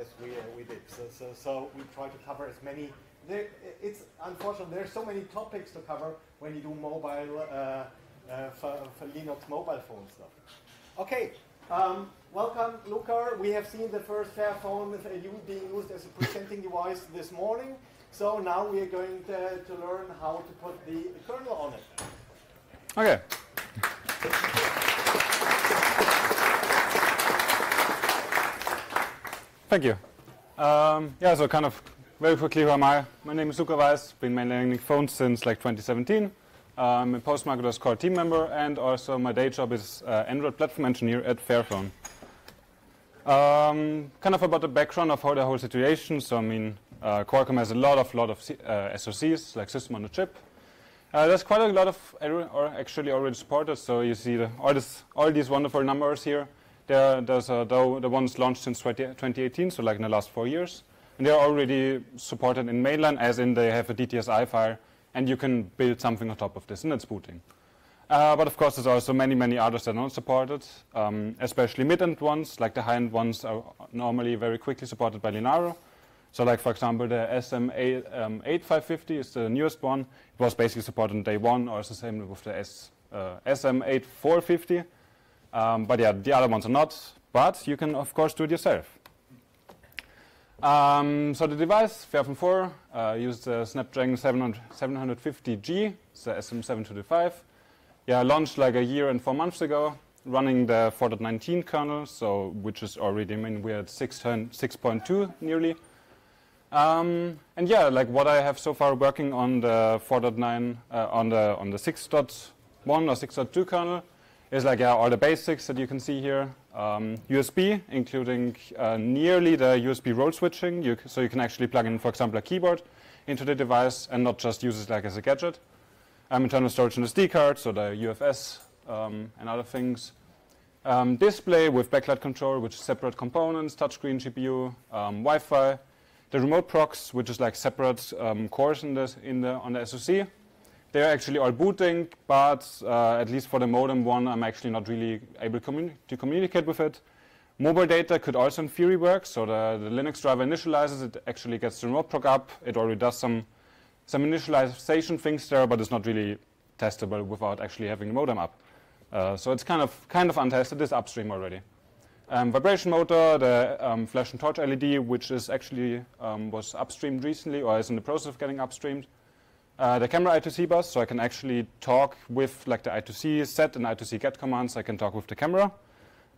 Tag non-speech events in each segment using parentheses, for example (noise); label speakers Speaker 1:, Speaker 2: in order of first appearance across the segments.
Speaker 1: as we, uh, we did. So, so, so we try to cover as many. There, it's unfortunate. There's so many topics to cover when you do mobile uh, uh, for, for, Linux mobile phone stuff. Okay, um, welcome, Luca. We have seen the first Fairphone with you being used as a presenting device this morning. So now we are going to, to learn how to put the kernel on it.
Speaker 2: Okay. Thank you. Um, yeah, so kind of very quickly, who am I? My name is Luca Weiss, been maintaining phones since like 2017. I'm a postmarketOS core team member, and also my day job is uh, Android platform engineer at Fairphone. Um, kind of about the background of how the whole situation. So I mean, uh, Qualcomm has a lot of lot of uh, SoCs, like system on a chip. Uh, there's quite a lot of or actually already supported. So you see the, all this all these wonderful numbers here. There, there's uh, the, the ones launched since 20, 2018, so like in the last four years. And they're already supported in mainline, as in they have a DTSI file, and you can build something on top of this, and it's booting. Uh, but of course, there's also many, many others that are not supported, um, especially mid-end ones, like the high-end ones are normally very quickly supported by Linaro. So like, for example, the SM8550 um, is the newest one. It was basically supported on day one, or it's the same with the S, uh, SM8450. Um, but yeah, the other ones are not. But you can, of course, do it yourself. Um, so the device, Fairphone 4, uh, used the Snapdragon 700, 750G, it's the SM725. Yeah, launched like a year and four months ago, running the 4.19 kernel, so which is already, I mean, we're at 6.2 nearly. Um, and yeah, like what I have so far working on the 4.9, uh, on the on the 6.1 or 6.2 kernel, is like yeah, all the basics that you can see here. Um, USB, including uh, nearly the USB role switching, you so you can actually plug in, for example, a keyboard into the device and not just use it like as a gadget. Um, internal storage and SD card, so the UFS um, and other things. Um, display with backlight control, which is separate components, touchscreen, GPU, um, Wi-Fi. The remote procs, which is like separate um, cores in the, in the, on the SoC they're actually all booting, but uh, at least for the modem one, I'm actually not really able communi to communicate with it. Mobile data could also in theory work, so the, the Linux driver initializes, it actually gets the remote proc up, it already does some, some initialization things there, but it's not really testable without actually having the modem up. Uh, so it's kind of, kind of untested, it's upstream already. Um, vibration motor, the um, flash and torch LED, which is actually um, was upstreamed recently or is in the process of getting upstreamed. Uh, the camera I2C bus, so I can actually talk with like the I2C set and I2C get commands. I can talk with the camera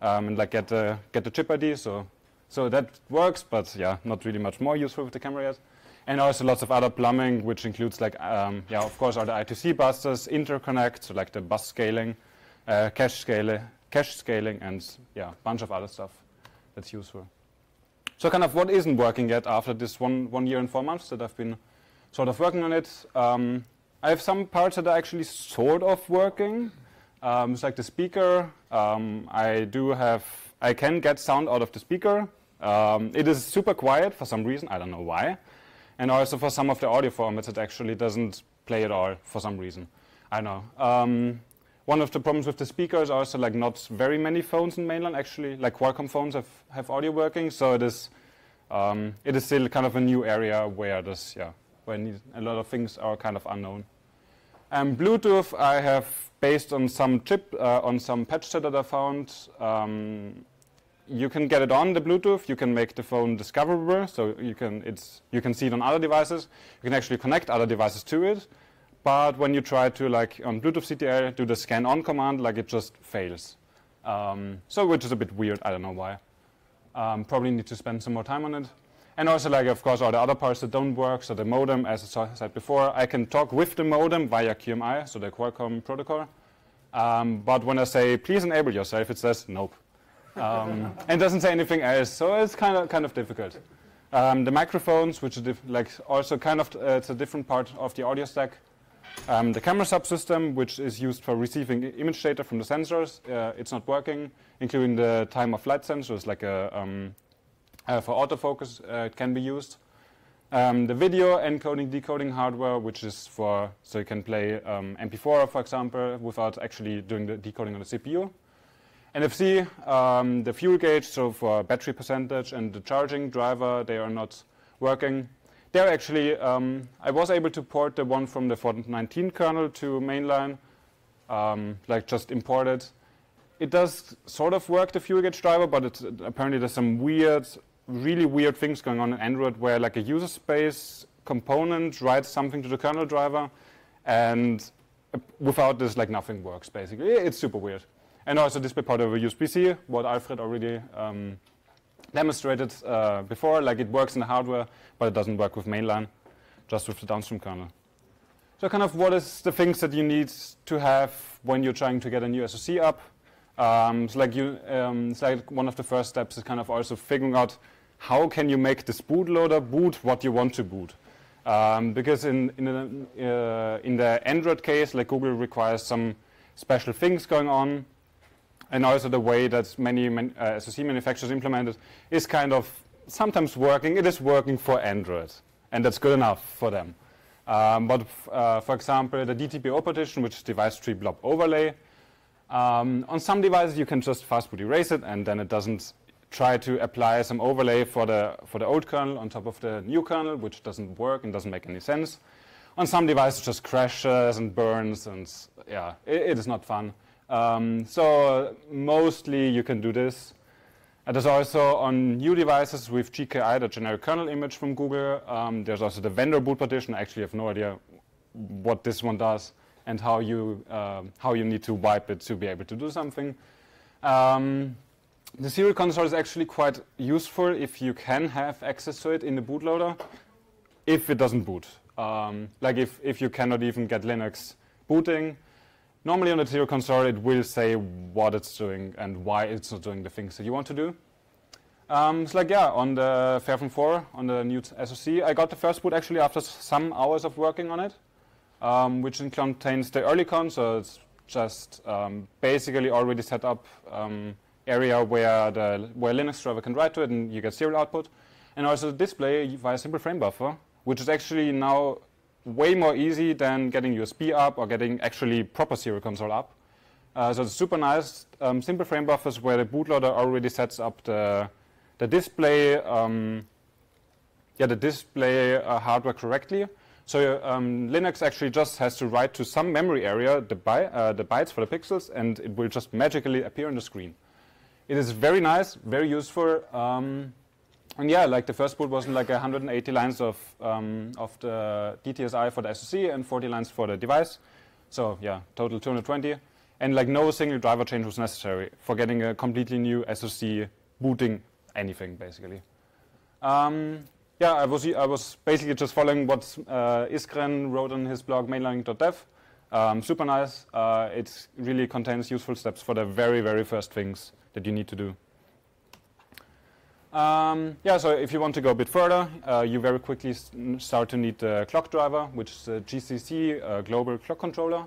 Speaker 2: um, and like get the get the chip ID. So so that works, but yeah, not really much more useful with the camera yet. And also lots of other plumbing, which includes like um, yeah, of course, all the I2C buses, interconnect, so like the bus scaling, uh, cache scaling, cache scaling, and yeah, a bunch of other stuff that's useful. So kind of what isn't working yet after this one one year and four months that I've been sort of working on it. Um, I have some parts that are actually sort of working. Um, it's like the speaker. Um, I do have, I can get sound out of the speaker. Um, it is super quiet for some reason. I don't know why. And also for some of the audio formats, it actually doesn't play at all for some reason. I know. Um, one of the problems with the speaker is also like not very many phones in mainline actually, like Qualcomm phones have, have audio working. So it is, um, it is still kind of a new area where this, yeah, when a lot of things are kind of unknown. Um, Bluetooth I have based on some chip, uh, on some patch that I found. Um, you can get it on the Bluetooth. You can make the phone discoverable, so you can it's you can see it on other devices. You can actually connect other devices to it. But when you try to like on Bluetooth CTL do the scan on command, like it just fails. Um, so which is a bit weird. I don't know why. Um, probably need to spend some more time on it. And also, like, of course, all the other parts that don't work. So the modem, as I said before, I can talk with the modem via QMI, so the Qualcomm protocol. Um, but when I say, please enable yourself, it says nope. Um, and doesn't say anything else. So it's kind of, kind of difficult. Um, the microphones, which are like also kind of, uh, it's a different part of the audio stack. Um, the camera subsystem, which is used for receiving image data from the sensors, uh, it's not working, including the time of flight sensors, like a um, uh, for autofocus, uh, it can be used. Um, the video encoding decoding hardware, which is for so you can play um, MP4, for example, without actually doing the decoding on the CPU. NFC, um, the fuel gauge, so for battery percentage and the charging driver, they are not working. There actually, um, I was able to port the one from the 419 kernel to mainline, um, like just import it. It does sort of work, the fuel gauge driver, but apparently there's some weird, really weird things going on in Android where like a user space component writes something to the kernel driver, and uh, without this, like nothing works basically. It's super weird. And also DisplayPort over USB-C, what Alfred already um, demonstrated uh, before, like it works in the hardware, but it doesn't work with mainline, just with the downstream kernel. So kind of what is the things that you need to have when you're trying to get a new SoC up? Um, so like you, um, like one of the first steps is kind of also figuring out how can you make this bootloader boot what you want to boot. Um, because in in the, uh, in the Android case, like Google requires some special things going on, and also the way that many man, uh, SoC manufacturers implement it is kind of sometimes working. It is working for Android, and that's good enough for them. Um, but uh, for example, the DTBO partition, which is device tree blob overlay, um, on some devices you can just fastboot erase it, and then it doesn't try to apply some overlay for the for the old kernel on top of the new kernel, which doesn't work and doesn't make any sense. On some devices, just crashes and burns, and yeah, it, it is not fun. Um, so mostly you can do this. There's also on new devices with GKI, the generic kernel image from Google. Um, there's also the vendor boot partition. I actually have no idea what this one does and how you um, how you need to wipe it to be able to do something. Um, the serial console is actually quite useful if you can have access to it in the bootloader, if it doesn't boot. Um, like if, if you cannot even get Linux booting, Normally on the serial console, it will say what it's doing and why it's not doing the things that you want to do. Um, it's like, yeah, on the Fairphone 4, on the new SoC, I got the first boot actually after some hours of working on it, um, which contains the earlycon, so it's just um, basically already set up um, area where the where Linux driver can write to it and you get serial output. And also display via simple frame buffer, which is actually now way more easy than getting USB up or getting actually proper serial console up. Uh, so it's super nice, um, simple frame buffers where the bootloader already sets up the, the display, um, yeah, the display uh, hardware correctly. So um, Linux actually just has to write to some memory area the, by, uh, the bytes for the pixels, and it will just magically appear on the screen. It is very nice, very useful. Um, and yeah, like the first boot was like 180 lines of, um, of the DTSI for the SoC and 40 lines for the device. So yeah, total 220. And like no single driver change was necessary for getting a completely new SoC booting anything basically. Um, yeah, I was, I was basically just following what uh, Iskren wrote on his blog mainlining.dev. Um, super nice. Uh, it really contains useful steps for the very, very first things that you need to do. Um, yeah, so if you want to go a bit further, uh, you very quickly start to need the clock driver, which is a GCC uh, global clock controller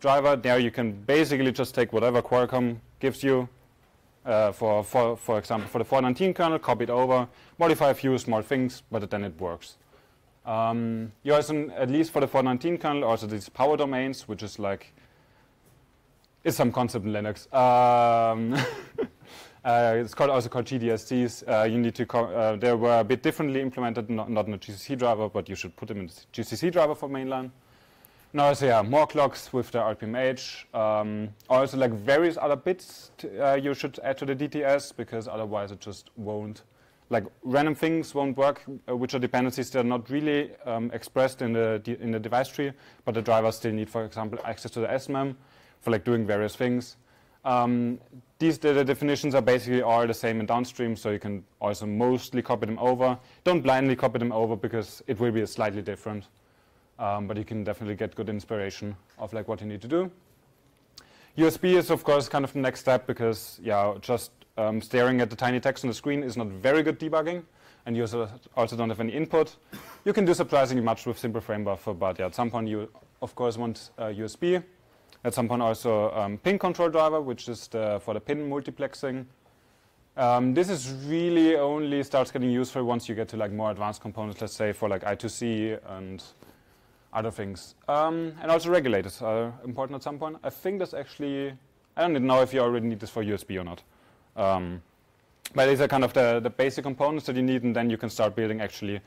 Speaker 2: driver. There you can basically just take whatever Qualcomm gives you, uh, for, for, for example, for the 419 kernel, copy it over, modify a few small things, but then it works. Um, you also, at least for the 419 kernel, also these power domains, which is like, is some concept in Linux. Um (laughs) Uh, it's called also called GDSCs. Uh, you need to uh, they were a bit differently implemented, not, not in the GCC driver, but you should put them in the GCC driver for mainline. Now, so yeah, more clocks with the RPMH. Um, also, like various other bits uh, you should add to the DTS because otherwise it just won't. Like random things won't work, uh, which are dependencies that are not really um, expressed in the in the device tree, but the drivers still need, for example, access to the SMEM for like doing various things. Um, these data definitions are basically all the same in downstream, so you can also mostly copy them over. Don't blindly copy them over because it will be slightly different, um, but you can definitely get good inspiration of like what you need to do. USB is of course kind of the next step because yeah, just um, staring at the tiny text on the screen is not very good debugging, and you also, also don't have any input. You can do surprisingly much with simple frame buffer, but yeah, at some point you of course want uh, USB. At some point also um, pin control driver, which is the, for the pin multiplexing. Um, this is really only starts getting useful once you get to like more advanced components, let's say for like I2C and other things. Um, and also regulators are important at some point. I think there's actually I don't know if you already need this for USB or not. Um, but these are kind of the, the basic components that you need, and then you can start building actually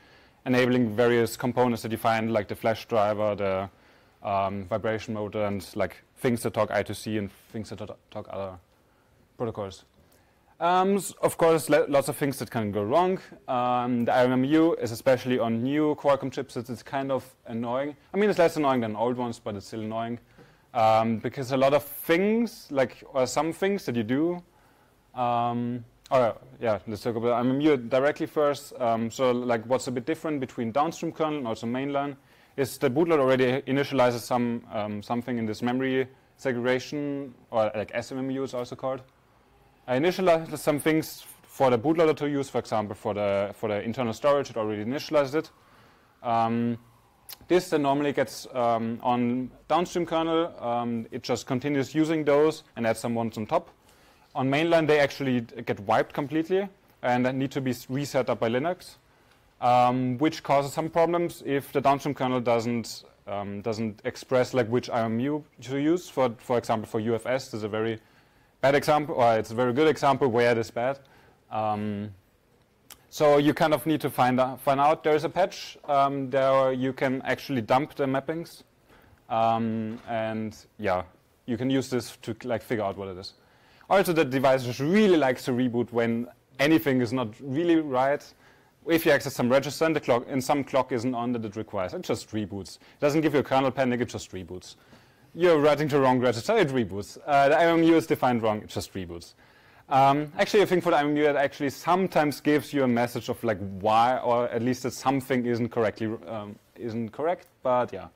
Speaker 2: enabling various components that you find, like the flash driver, the um, vibration motor, and like things that talk I2C and things that talk other protocols. Um, of course, lots of things that can go wrong. Um, the IMMU is especially on new Qualcomm chipsets. It's kind of annoying. I mean, it's less annoying than old ones, but it's still annoying um, because a lot of things, like or some things that you do. Um, oh yeah, let's talk about IMMU directly first. Um, so, like, what's a bit different between downstream kernel and also mainline is the bootloader already initializes some um, something in this memory segregation, or like SMMU is also called. I initialized some things for the bootloader to use, for example, for the, for the internal storage, it already initialized it. Um, this then normally gets um, on downstream kernel, um, it just continues using those and adds some ones on top. On mainline, they actually get wiped completely and need to be reset up by Linux, um, which causes some problems if the downstream kernel doesn't um, doesn't express like which IMU to use. For for example, for UFS, there's a very bad example, or it's a very good example where it is bad. Um, so you kind of need to find out, find out there's a patch um, there you can actually dump the mappings, um, and yeah, you can use this to like figure out what it is. Also, the device just really likes to reboot when anything is not really right. If you access some register and the clock and some clock isn't on that it requires, it just reboots. It doesn't give you a kernel panic, it just reboots you're writing to the wrong register, it reboots. Uh, the IMU is defined wrong, it just reboots. Um, actually, I think for the IMU, it actually sometimes gives you a message of like why, or at least that something isn't correctly um, isn't correct. But yeah.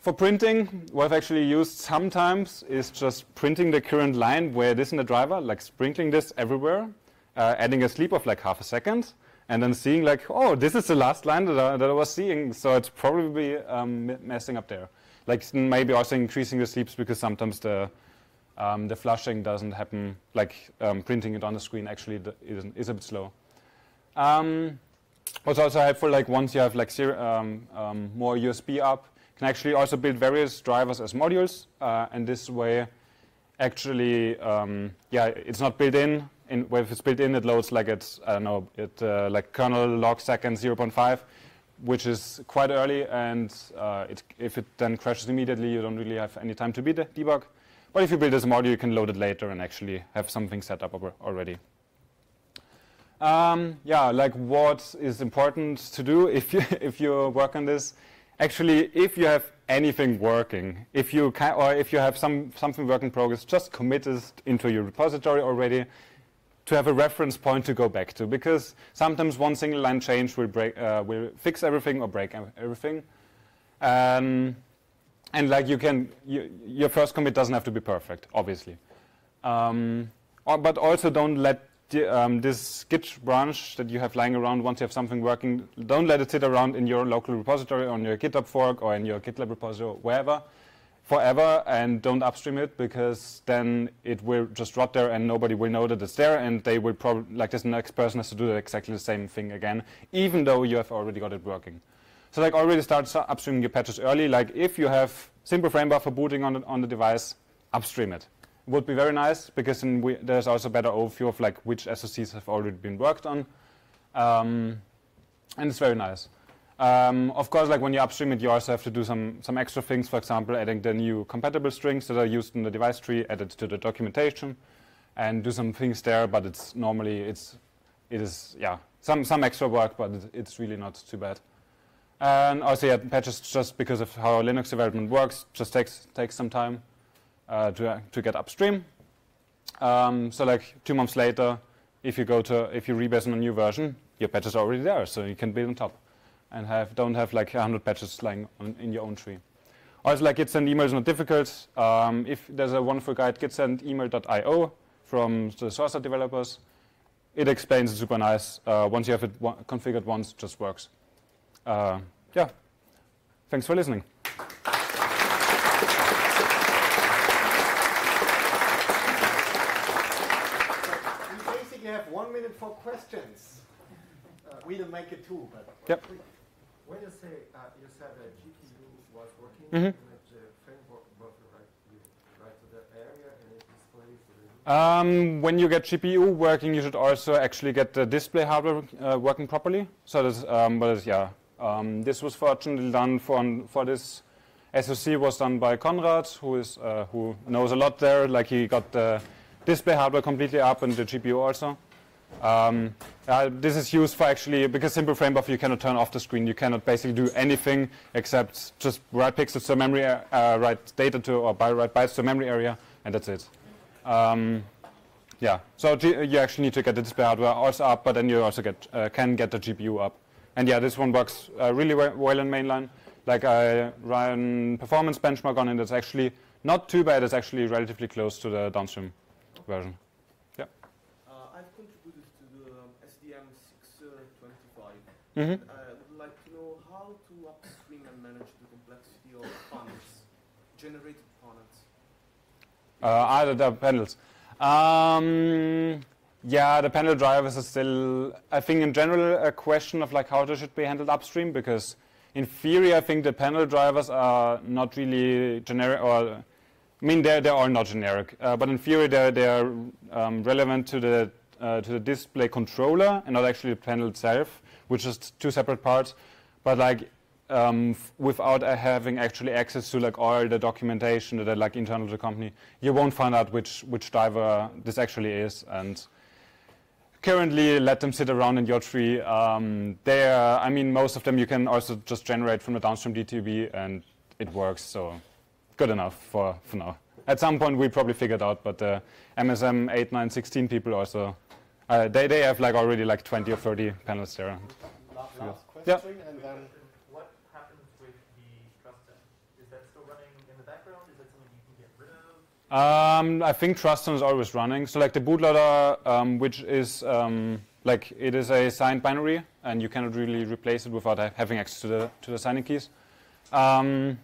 Speaker 2: For printing, what I've actually used sometimes is just printing the current line where it is in the driver, like sprinkling this everywhere, uh, adding a sleep of like half a second, and then seeing like, oh, this is the last line that I, that I was seeing, so it's probably um, messing up there like maybe also increasing the sleeps because sometimes the um, the flushing doesn't happen, like um, printing it on the screen actually is, is a bit slow. Um, what's also helpful, like once you have like um, um, more USB up, you can actually also build various drivers as modules, uh, and this way, actually, yeah, it's not built in. In, if it's built in, it loads like it's I don't know, it uh, like kernel log second 0.5 which is quite early, and uh, it, if it then crashes immediately, you don't really have any time to de debug. But if you build this module, you can load it later and actually have something set up already. Um, yeah, like what is important to do (laughs) if you if you work on this? Actually, if you have anything working, if you can, or if you have some something work in progress, just commit it into your repository already to have a reference point to go back to because sometimes one single line change will break uh, will fix everything or break everything. Um, and like you can you, your first commit doesn't have to be perfect obviously. Um, or, but also don't let the, um, this git branch that you have lying around once you have something working don't let it sit around in your local repository on your github fork or in your gitlab repository or wherever forever and don't upstream it because then it will just rot there and nobody will know that it's there and they will probably, like this next person has to do exactly the same thing again, even though you have already got it working. So like already start upstreaming your patches early, like if you have simple frame buffer booting on the, on the device, upstream it. it would be very nice because we, there's also a better overview of like which SoCs have already been worked on. Um, and it's very nice. Um, of course, like when you upstream it, you also have to do some, some extra things. For example, adding the new compatible strings that are used in the device tree, add it to the documentation, and do some things there. But it's normally it's it is yeah some some extra work, but it's really not too bad. And also, yeah, patches just because of how Linux development works just takes takes some time uh, to to get upstream. Um, so like two months later, if you go to if you rebase on a new version, your patches are already there, so you can build on top and have, don't have like 100 patches lying on, in your own tree. Also, like git send email is not difficult. Um, if there's a wonderful guide, git send email.io from the Source developers, it explains it super nice. Uh, once you have it configured once, it just works. Uh, yeah, thanks for listening.
Speaker 1: we basically have one minute for questions. Uh, we'll make it two, but.
Speaker 2: Yep.
Speaker 3: When you say uh, you said that GPU was working
Speaker 2: mm -hmm.
Speaker 3: with the framework buffer, right? You write to the area and it displays.
Speaker 2: Um, when you get GPU working, you should also actually get the display hardware uh, working properly. So this, um, but yeah, um, this was fortunately done for for this SoC was done by Konrad, who is uh, who knows a lot there. Like he got the display hardware completely up and the GPU also. Um, uh, this is used for actually because simple frame buffer you cannot turn off the screen. You cannot basically do anything except just write pixels to memory, uh, write data to or by, write bytes to memory area, and that's it. Um, yeah, so G you actually need to get the display hardware also up, but then you also get uh, can get the GPU up. And yeah, this one works uh, really well in mainline. Like I ran performance benchmark on it, it's actually not too bad. It's actually relatively close to the downstream version. Yeah.
Speaker 4: Uh, I've contributed to the um, SDM 625.
Speaker 2: Mm -hmm.
Speaker 4: I would like to know how to upstream and manage the complexity of funnels, generated funnels.
Speaker 2: Uh, either the panels. Um, yeah, the panel drivers are still, I think in general, a question of like how they should be handled upstream because in theory, I think the panel drivers are not really generic or I mean, they're, they are not generic, uh, but in theory, they're, they're um, relevant to the, uh, to the display controller and not actually the panel itself, which is two separate parts. But like um, without having actually access to like all the documentation that are like internal to the company, you won't find out which which driver this actually is. And currently, let them sit around in your tree. Um, they, I mean, most of them you can also just generate from the downstream DTB, and it works. So good enough for for now. At some point, we probably figured out, but uh, MSM 8, 9, 16 people also. Uh, they, they have like already like 20 or 30 panels there.
Speaker 1: Last, last question,
Speaker 2: yeah.
Speaker 1: and then
Speaker 2: Um, I think Trustzone is always running. So like the bootloader, um, which is um, like it is a signed binary, and you cannot really replace it without having access to the to the signing keys. Um,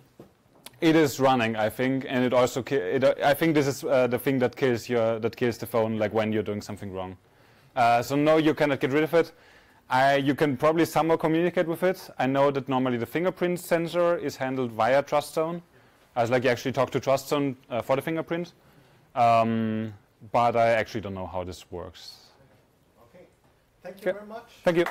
Speaker 2: it is running, I think, and it also it, I think this is uh, the thing that kills your that kills the phone, like when you're doing something wrong. Uh, so no, you cannot get rid of it. I, you can probably somehow communicate with it. I know that normally the fingerprint sensor is handled via Trustzone. As like you actually talk to Trustzone uh, for the fingerprint. Um, but I actually don't know how this works.
Speaker 1: Okay. Thank you
Speaker 2: okay.
Speaker 1: very much.
Speaker 2: Thank you.